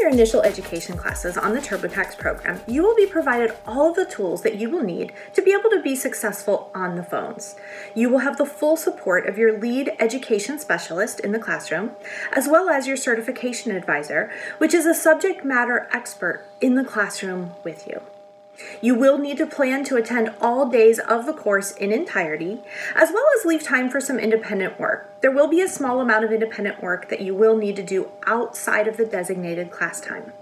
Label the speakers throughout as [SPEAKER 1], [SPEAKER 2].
[SPEAKER 1] your initial education classes on the TurboTax program, you will be provided all of the tools that you will need to be able to be successful on the phones. You will have the full support of your lead education specialist in the classroom, as well as your certification advisor, which is a subject matter expert in the classroom with you. You will need to plan to attend all days of the course in entirety, as well as leave time for some independent work. There will be a small amount of independent work that you will need to do outside of the designated class time.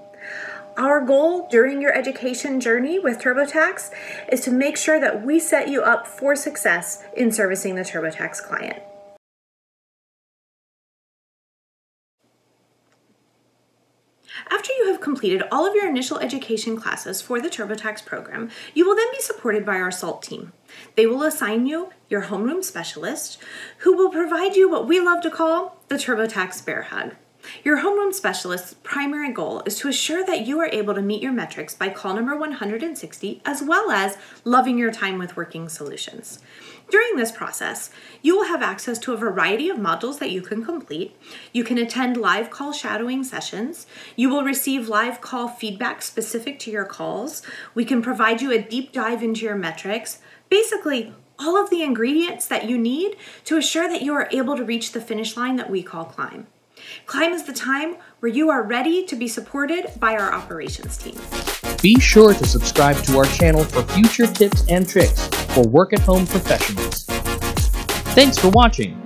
[SPEAKER 1] Our goal during your education journey with TurboTax is to make sure that we set you up for success in servicing the TurboTax client. After you have completed all of your initial education classes for the TurboTax program, you will then be supported by our SALT team. They will assign you your homeroom specialist, who will provide you what we love to call the TurboTax Bear Hug. Your homeroom specialist's primary goal is to assure that you are able to meet your metrics by call number 160, as well as loving your time with working solutions. During this process, you will have access to a variety of modules that you can complete. You can attend live call shadowing sessions. You will receive live call feedback specific to your calls. We can provide you a deep dive into your metrics. Basically, all of the ingredients that you need to assure that you are able to reach the finish line that we call climb. Climb is the time where you are ready to be supported by our operations team.
[SPEAKER 2] Be sure to subscribe to our channel for future tips and tricks for work at home professionals. Thanks for watching.